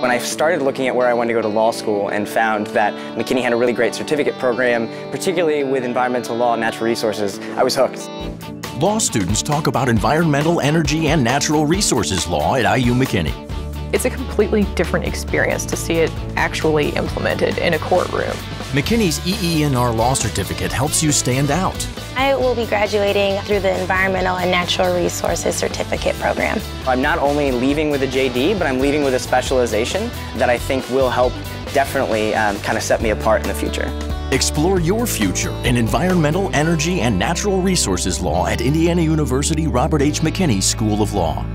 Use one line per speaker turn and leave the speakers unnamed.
When I started looking at where I wanted to go to law school and found that McKinney had a really great certificate program, particularly with environmental law and natural resources, I was hooked.
Law students talk about environmental, energy, and natural resources law at IU McKinney.
It's a completely different experience to see it actually implemented in a courtroom.
McKinney's EENR Law Certificate helps you stand out.
I will be graduating through the Environmental and Natural Resources Certificate Program.
I'm not only leaving with a JD, but I'm leaving with a specialization that I think will help definitely um, kind of set me apart in the future.
Explore your future in environmental, energy, and natural resources law at Indiana University Robert H. McKinney School of Law.